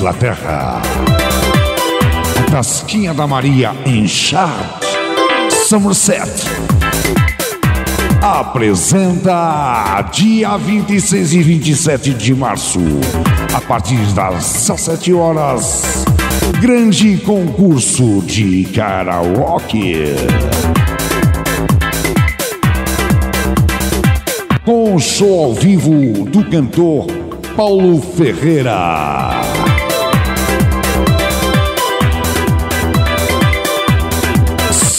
Inglaterra. Tasquinha da Maria em Chart, Somerset. Apresenta dia 26 e 27 de março, a partir das 17 horas, grande concurso de karaoke. Com show ao vivo do cantor Paulo Ferreira.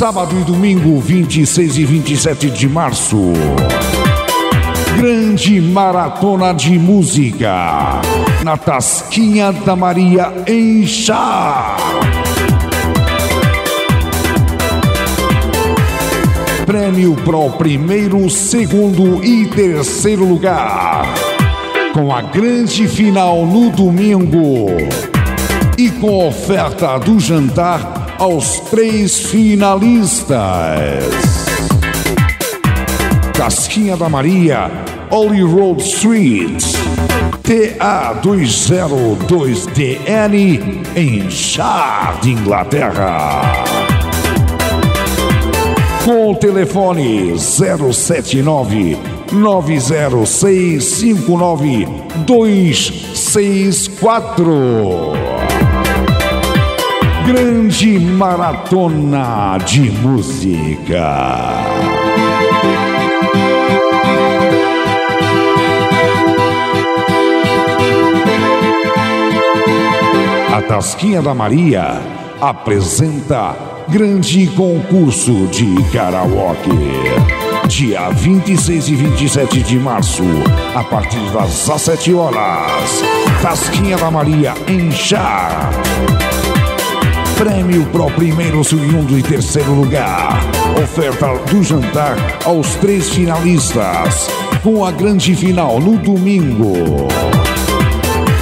Sábado e domingo, 26 e 27 de março. Grande maratona de música na Tasquinha da Maria em Chá. Prêmio Pro primeiro, segundo e terceiro lugar. Com a grande final no domingo. E com oferta do jantar aos três finalistas. Tasquinha da Maria, Holy Road Street, TA202DN, em Chard, Inglaterra. Com o telefone 079 906 59 264. Grande maratona de música. A Tasquinha da Maria apresenta grande concurso de karaoke. Dia 26 e 27 de março, a partir das 17 horas. Tasquinha da Maria em chá. Prêmio pro primeiro, segundo e terceiro lugar. Oferta do jantar aos três finalistas. Com a grande final no domingo.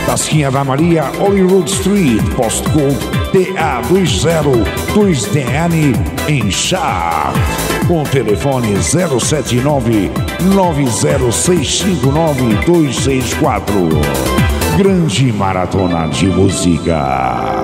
Tasquinha da Maria, Hollywood Street, postcode TA202DN em Chá. Com telefone 079 90659 264. Grande maratona de música.